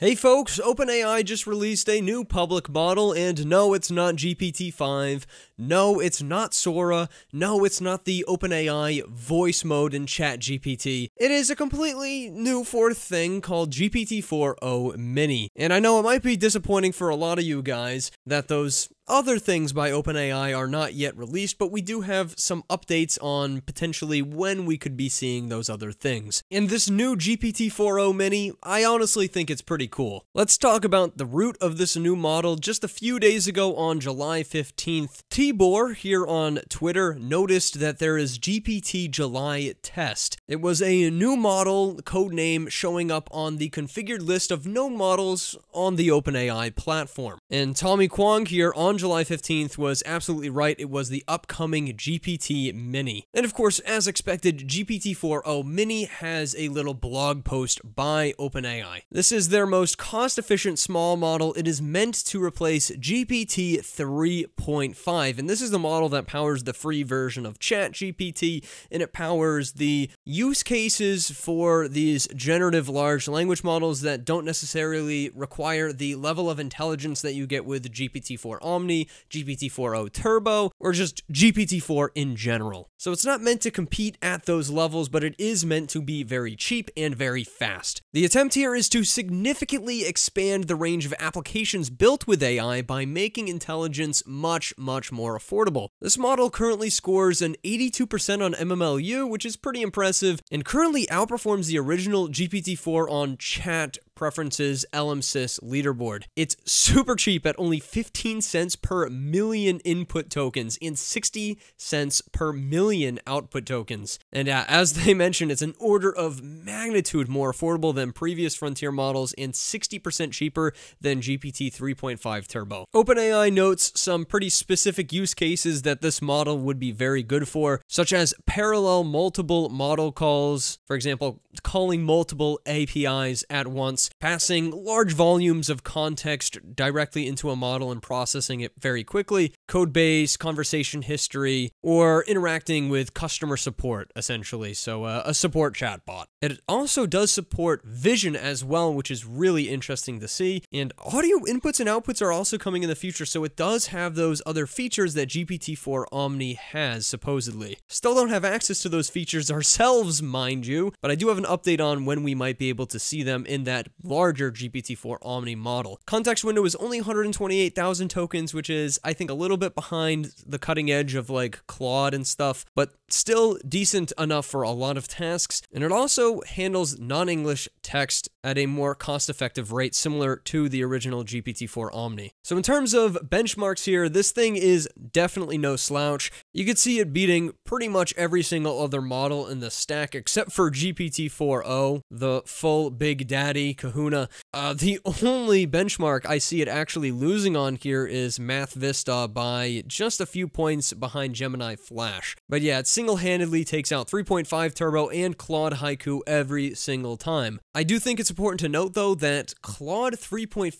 Hey folks, OpenAI just released a new public model, and no, it's not GPT-5, no, it's not Sora, no, it's not the OpenAI voice mode in ChatGPT. It is a completely new fourth thing called GPT-4o Mini. And I know it might be disappointing for a lot of you guys that those other things by OpenAI are not yet released, but we do have some updates on potentially when we could be seeing those other things. And this new GPT-4o Mini, I honestly think it's pretty cool. Let's talk about the root of this new model. Just a few days ago on July 15th, Tibor here on Twitter noticed that there is GPT July test. It was a new model code name showing up on the configured list of known models on the OpenAI platform. And Tommy Kwong here on July 15th was absolutely right. It was the upcoming GPT Mini. And of course, as expected, GPT-4o Mini has a little blog post by OpenAI. This is their most cost-efficient small model. It is meant to replace GPT 3.5, and this is the model that powers the free version of ChatGPT, and it powers the use cases for these generative large language models that don't necessarily require the level of intelligence that you get with GPT-4 Omni Omni, GPT-4o Turbo, or just GPT-4 in general. So it's not meant to compete at those levels, but it is meant to be very cheap and very fast. The attempt here is to significantly expand the range of applications built with AI by making intelligence much, much more affordable. This model currently scores an 82% on MMLU, which is pretty impressive, and currently outperforms the original GPT-4 on chat preferences LMSys leaderboard. It's super cheap at only 15 cents per million input tokens and 60 cents per million output tokens. And uh, as they mentioned, it's an order of magnitude more affordable than previous Frontier models and 60% cheaper than GPT 3.5 Turbo. OpenAI notes some pretty specific use cases that this model would be very good for, such as parallel multiple model calls, for example, calling multiple APIs at once passing large volumes of context directly into a model and processing it very quickly, code base, conversation history, or interacting with customer support, essentially. So, uh, a support chatbot. It also does support vision as well, which is really interesting to see. And audio inputs and outputs are also coming in the future, so it does have those other features that GPT-4 Omni has, supposedly. Still don't have access to those features ourselves, mind you, but I do have an update on when we might be able to see them in that larger GPT-4 Omni model. Context window is only 128,000 tokens, which is, I think, a little bit behind the cutting edge of like Claude and stuff, but still decent enough for a lot of tasks. And it also handles non-English text at a more cost-effective rate, similar to the original GPT-4 Omni. So in terms of benchmarks here, this thing is definitely no slouch. You could see it beating pretty much every single other model in the stack, except for GPT-4o, the full Big Daddy kahuna. Uh, the only benchmark I see it actually losing on here is Math Vista by just a few points behind Gemini Flash. But yeah, it single-handedly takes out 3.5 Turbo and Claude Haiku every single time. I do think it's important to note though that Claude 3.5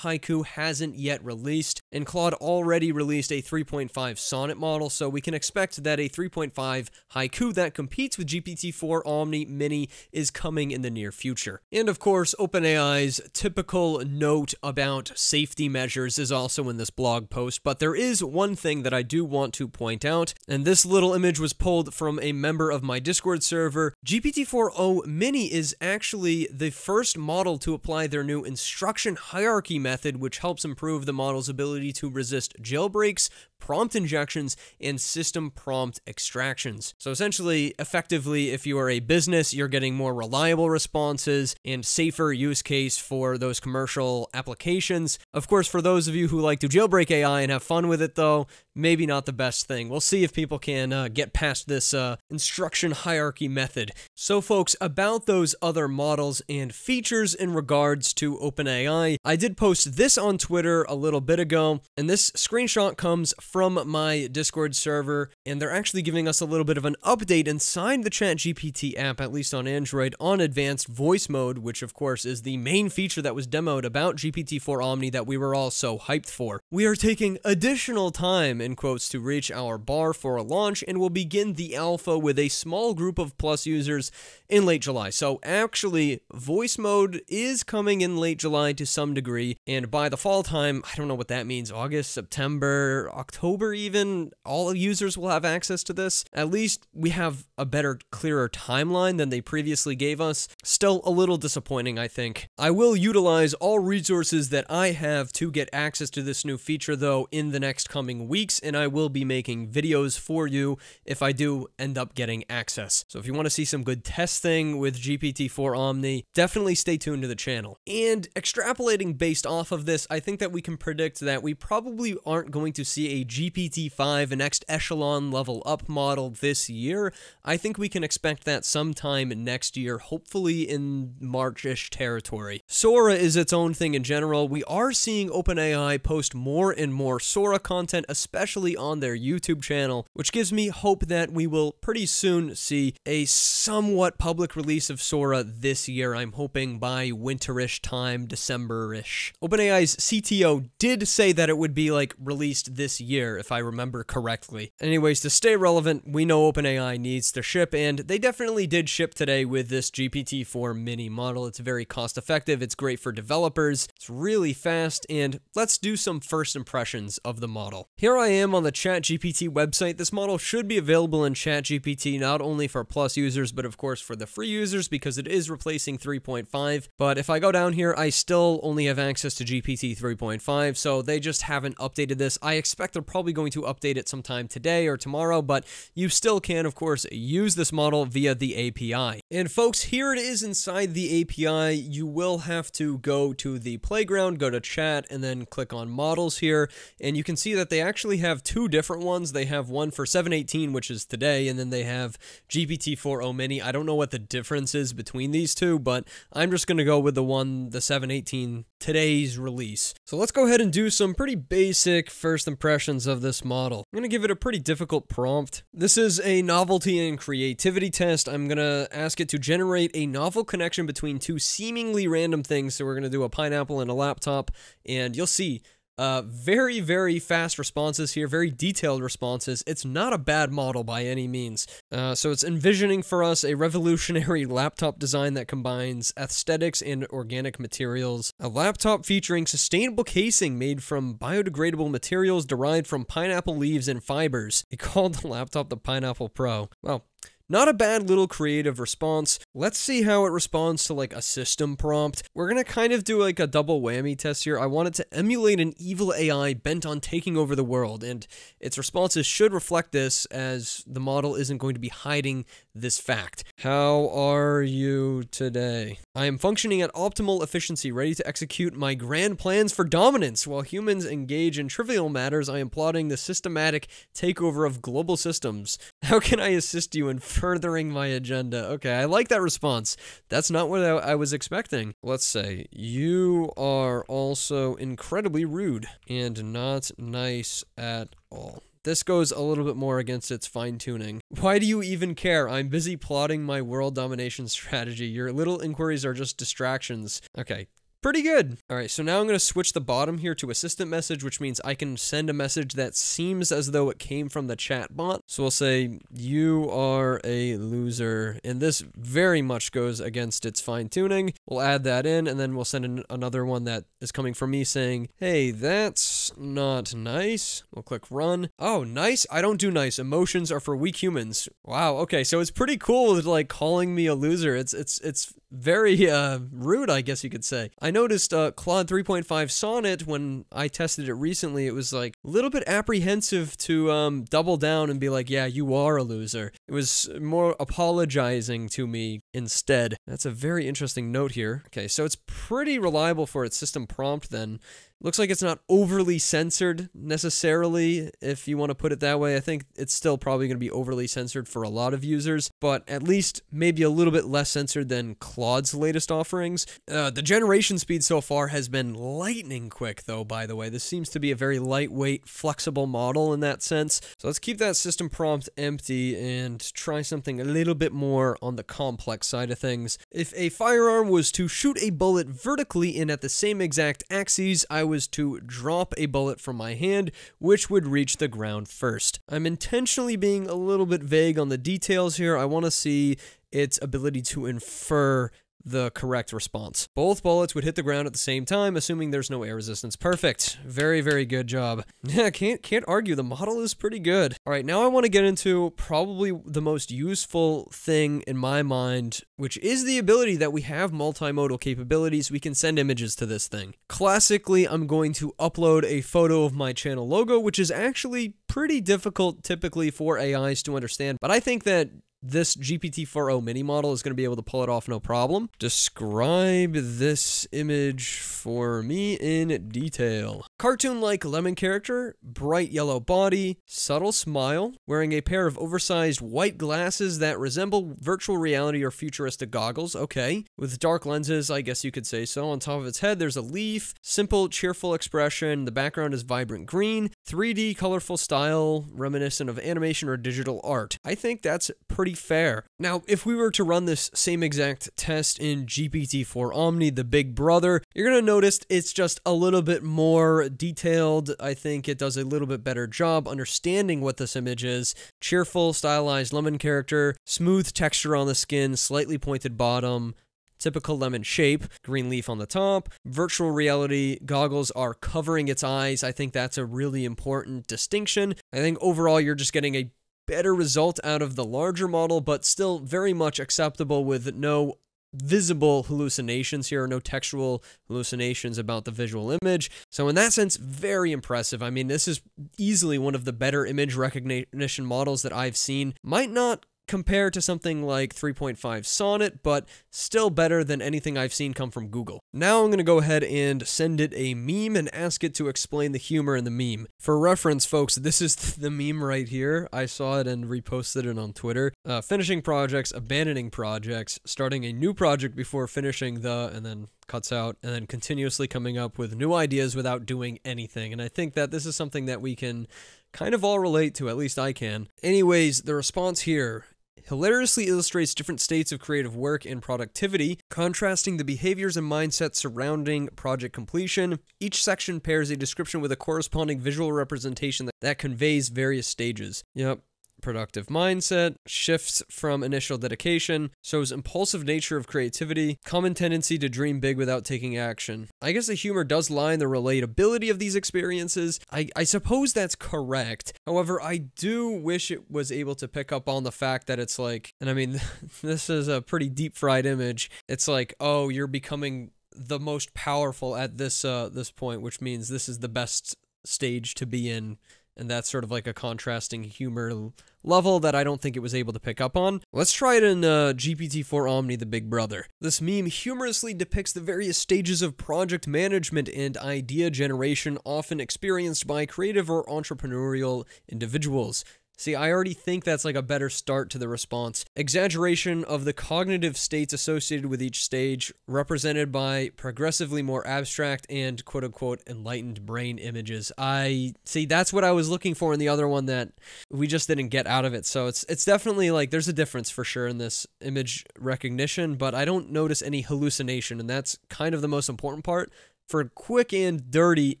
Haiku hasn't yet released, and Claude already released a 3.5 Sonnet model, so we can expect that a 3.5 Haiku that competes with GPT-4 Omni Mini is coming in the near future. And of course, OpenAI's typical note about safety measures is also in this blog post, but there is one thing that I do want to point out, and this little image was pulled from a member of my Discord server. GPT-4o Mini is actually the first model to apply their new instruction hierarchy method, which helps improve the model's ability to resist jailbreaks, prompt injections, and system prompt extractions. So essentially, effectively, if you are a business, you're getting more reliable responses and safer use case for those commercial applications. Of course, for those of you who like to jailbreak AI and have fun with it, though, maybe not the best thing. We'll see if people can uh, get past this uh, instruction hierarchy method. So, folks, about those other models and features in regards to OpenAI, I did post this on Twitter a little bit ago, and this screenshot comes from my Discord server, and they're actually giving us a little bit of an update inside the ChatGPT app, at least on Android, on advanced voice mode, which of course is the main feature that was demoed about GPT-4 Omni that we were all so hyped for. We are taking additional time, in quotes, to reach our bar for a launch, and we'll begin the alpha with a small group of Plus users in late July. So actually, voice mode is coming in late July to some degree, and by the fall time, I don't know what that means, August, September, October even, all users will have access to this. At least we have a better, clearer timeline than they previously gave us. Still a little disappointing, I think. I will utilize all resources that I have to get access to this new feature, though, in the next coming weeks, and I will be making videos for you if I do end up getting access. So if you want to see some good testing with GPT-4 Omni, definitely stay tuned to the channel. And extrapolating based off of this, I think that we can predict that we probably aren't going to see a GPT-5 next echelon level up model this year. I think we can expect that sometime next year, hopefully in March-ish territory. Sora is its own thing in general. We are seeing OpenAI post more and more Sora content, especially on their YouTube channel, which gives me hope that we will pretty soon see a somewhat public release of Sora this year. I'm hoping by winterish time, December-ish. OpenAI's CTO did say that it would be like released this year, if I remember correctly. Anyways, to stay relevant, we know OpenAI needs to ship, and they definitely did ship today with this GPT-4 mini model. It's very cost effective, it's great for developers, it's really fast, and let's do some first impressions of the model. Here I am on the ChatGPT website. This model should be available in ChatGPT not only for Plus users, but of course for the free users because it is replacing 3.5. But if I go down here, I still only have access to GPT 3.5, so they just haven't updated this. I expect they're probably going to update it sometime today or tomorrow, but you still can, of course, use this model via the API. And folks, here it is inside the API. You will have to go to the playground, go to chat, and then click on models here. And you can see that they actually have two different ones. They have one for 718, which is today, and then they have GPT-4o Mini. I don't know what the difference is between these two, but I'm just going to go with the one, the 718 today's release. So let's go ahead and do some pretty basic first impressions of this model. I'm going to give it a pretty difficult prompt. This is a novelty and creativity test. I'm going to ask it to generate a novel connection between two seemingly random things. So we're going to do a pineapple and a laptop, and you'll see uh, very, very fast responses here, very detailed responses. It's not a bad model by any means. Uh, so it's envisioning for us a revolutionary laptop design that combines aesthetics and organic materials. A laptop featuring sustainable casing made from biodegradable materials derived from pineapple leaves and fibers. He called the laptop the Pineapple Pro. Well, not a bad little creative response. Let's see how it responds to like a system prompt. We're gonna kind of do like a double whammy test here. I want it to emulate an evil AI bent on taking over the world, and its responses should reflect this as the model isn't going to be hiding this fact. How are you today? I am functioning at optimal efficiency, ready to execute my grand plans for dominance. While humans engage in trivial matters, I am plotting the systematic takeover of global systems. How can I assist you in furthering my agenda. Okay, I like that response. That's not what I, was expecting. Let's say, you are also incredibly rude and not nice at all. This goes a little bit more against its fine tuning. Why do you even care? I'm busy plotting my world domination strategy. Your little inquiries are just distractions. Okay, Pretty good. All right, so now I'm going to switch the bottom here to assistant message, which means I can send a message that seems as though it came from the chat bot. So we'll say, you are a loser. And this very much goes against its fine tuning. We'll add that in, and then we'll send in another one that is coming from me saying, hey, that's not nice. We'll click run. Oh, nice. I don't do nice. Emotions are for weak humans. Wow. Okay, so it's pretty cool with like calling me a loser. It's it's it's very uh, rude, I guess you could say. I noticed uh, Claude 3.5 Sonnet when I tested it recently. It was like a little bit apprehensive to um, double down and be like, "Yeah, you are a loser." It was more apologizing to me instead. That's a very interesting note here. Okay, so it's pretty reliable for its system prompt then. Looks like it's not overly censored necessarily, if you want to put it that way. I think it's still probably going to be overly censored for a lot of users, but at least maybe a little bit less censored than Claude's latest offerings. Uh, the generation speed so far has been lightning quick, though, by the way. This seems to be a very lightweight, flexible model in that sense. So let's keep that system prompt empty and try something a little bit more on the complex side of things. If a firearm was to shoot a bullet vertically in at the same exact axes, I was to drop a bullet from my hand, which would reach the ground first. I'm intentionally being a little bit vague on the details here. I want to see its ability to infer the correct response. Both bullets would hit the ground at the same time, assuming there's no air resistance. Perfect. Very, very good job. Yeah, can't can't argue. The model is pretty good. All right, now I want to get into probably the most useful thing in my mind, which is the ability that we have multimodal capabilities. We can send images to this thing. Classically, I'm going to upload a photo of my channel logo, which is actually pretty difficult typically for AIs to understand, but I think that this GPT-4o mini model is going to be able to pull it off no problem. Describe this image for me in detail. Cartoon-like lemon character, bright yellow body, subtle smile, wearing a pair of oversized white glasses that resemble virtual reality or futuristic goggles, okay. With dark lenses, I guess you could say so. On top of its head, there's a leaf, simple, cheerful expression. The background is vibrant green, 3D colorful style, reminiscent of animation or digital art. I think that's pretty fair. Now, if we were to run this same exact test in GPT-4 Omni, the big brother, you're going to notice it's just a little bit more detailed. I think it does a little bit better job understanding what this image is. Cheerful, stylized lemon character, smooth texture on the skin, slightly pointed bottom, typical lemon shape, green leaf on the top. Virtual reality goggles are covering its eyes. I think that's a really important distinction. I think overall you're just getting a better result out of the larger model, but still very much acceptable with no visible hallucinations here, no textual hallucinations about the visual image. So in that sense, very impressive. I mean, this is easily one of the better image recognition models that I've seen. Might not compare to something like 3.5 Sonnet, but still better than anything I've seen come from Google. Now I'm going to go ahead and send it a meme and ask it to explain the humor in the meme. For reference, folks, this is the meme right here. I saw it and reposted it on Twitter. Uh, finishing projects, abandoning projects, starting a new project before finishing the, and then cuts out, and then continuously coming up with new ideas without doing anything. And I think that this is something that we can kind of all relate to, at least I can. Anyways, the response here hilariously illustrates different states of creative work and productivity, contrasting the behaviors and mindsets surrounding project completion. Each section pairs a description with a corresponding visual representation that, conveys various stages. Yep, productive mindset, shifts from initial dedication, shows impulsive nature of creativity, common tendency to dream big without taking action. I guess the humor does lie in the relatability of these experiences. I, I suppose that's correct. However, I do wish it was able to pick up on the fact that it's like, and I mean, this is a pretty deep fried image. It's like, oh, you're becoming the most powerful at this uh this point, which means this is the best stage to be in and that's sort of like a contrasting humor level that I don't think it was able to pick up on. Let's try it in uh, GPT-4 Omni the Big Brother. This meme humorously depicts the various stages of project management and idea generation often experienced by creative or entrepreneurial individuals. See, I already think that's like a better start to the response. Exaggeration of the cognitive states associated with each stage, represented by progressively more abstract and quote unquote enlightened brain images. I see that's what I was looking for in the other one that we just didn't get out of it. So it's it's definitely like there's a difference for sure in this image recognition, but I don't notice any hallucination, and that's kind of the most important part. For quick and dirty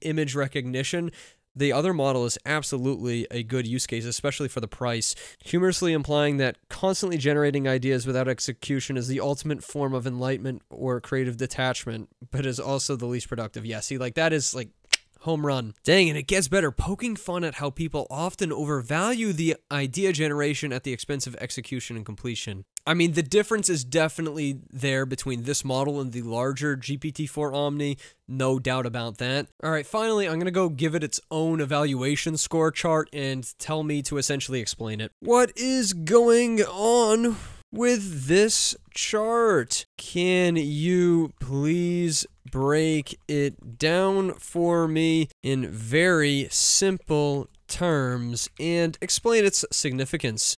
image recognition, the other model is absolutely a good use case, especially for the price, humorously implying that constantly generating ideas without execution is the ultimate form of enlightenment or creative detachment, but is also the least productive. Yeah, see, like that is like home run. Dang, and it gets better, poking fun at how people often overvalue the idea generation at the expense of execution and completion. I mean, the difference is definitely there between this model and the larger GPT-4 Omni, no doubt about that. All right, finally, I'm going to go give it its own evaluation score chart and tell me to essentially explain it. What is going on with this chart? Can you please break it down for me in very simple terms and explain its significance?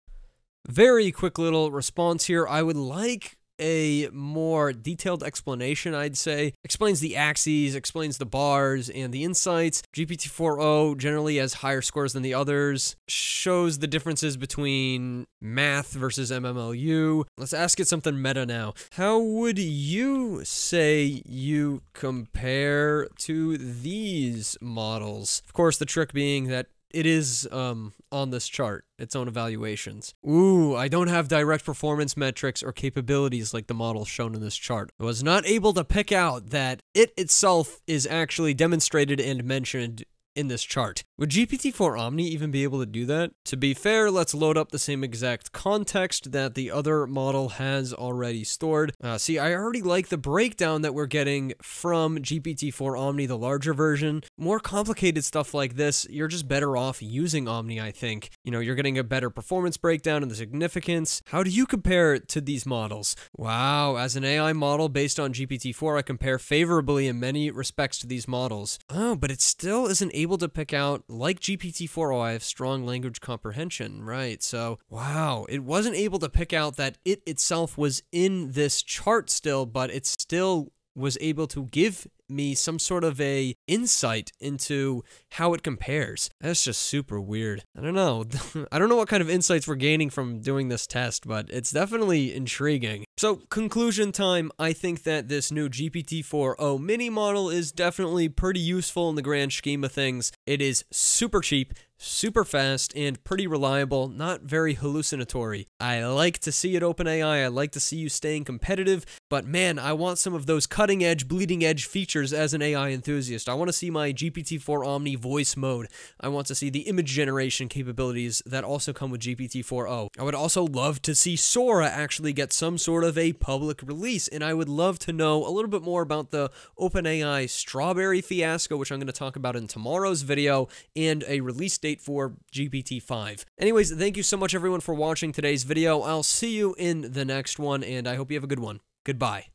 Very quick little response here. I would like a more detailed explanation, I'd say. Explains the axes, explains the bars and the insights. GPT-4o generally has higher scores than the others. Shows the differences between math versus MMLU. Let's ask it something meta now. How would you say you compare to these models? Of course, the trick being that it is um, on this chart, its own evaluations. Ooh, I don't have direct performance metrics or capabilities like the model shown in this chart. I was not able to pick out that it itself is actually demonstrated and mentioned in this chart. Would GPT-4 Omni even be able to do that? To be fair, let's load up the same exact context that the other model has already stored. Uh, see, I already like the breakdown that we're getting from GPT-4 Omni, the larger version. More complicated stuff like this, you're just better off using Omni, I think. You know, you're getting a better performance breakdown and the significance. How do you compare it to these models? Wow, as an AI model based on GPT-4, I compare favorably in many respects to these models. Oh, but it still isn't able to pick out, like GPT-4o, I have strong language comprehension, right? So, wow, it wasn't able to pick out that it itself was in this chart still, but it still was able to give me some sort of a insight into how it compares. That's just super weird. I don't know. I don't know what kind of insights we're gaining from doing this test, but it's definitely intriguing. So, conclusion time, I think that this new GPT-4o mini model is definitely pretty useful in the grand scheme of things. It is super cheap, super fast and pretty reliable, not very hallucinatory. I like to see it OpenAI, I like to see you staying competitive, but man, I want some of those cutting edge, bleeding edge features as an AI enthusiast. I want to see my GPT-4 Omni voice mode. I want to see the image generation capabilities that also come with GPT-4o. I would also love to see Sora actually get some sort of a public release, and I would love to know a little bit more about the OpenAI Strawberry fiasco, which I'm going to talk about in tomorrow's video, and a release date for GPT-5. Anyways, thank you so much everyone for watching today's video. I'll see you in the next one, and I hope you have a good one. Goodbye.